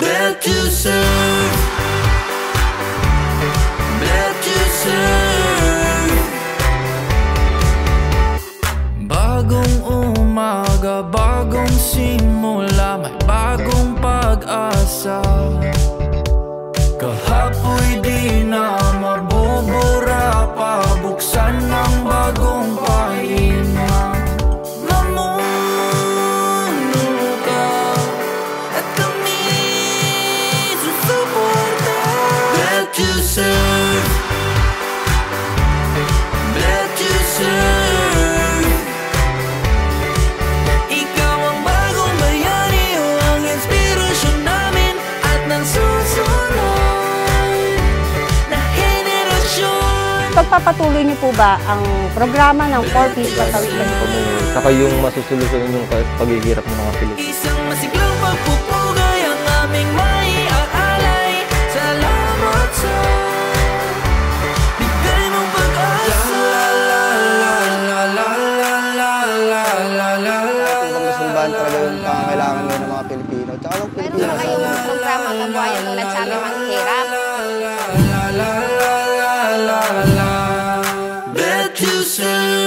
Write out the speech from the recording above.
Built to serve. Serve. Bagong umaga, bagong simula, may bagong pag-asa. Pagpapatuloy niyo po ba ang programa ng 4-piece patawisan? Saka yung masusolusyon yung paghihirap ng mga Pilipino. Isang masiglang pagpupugay ang aming maiaalay. Salamat sa bigay mong pag-asa. Ang talaga yung pangangailangan ngayon ng mga Pilipino. Meron ba kayong programa kabuhayan tulad sa aming manghirap? soon.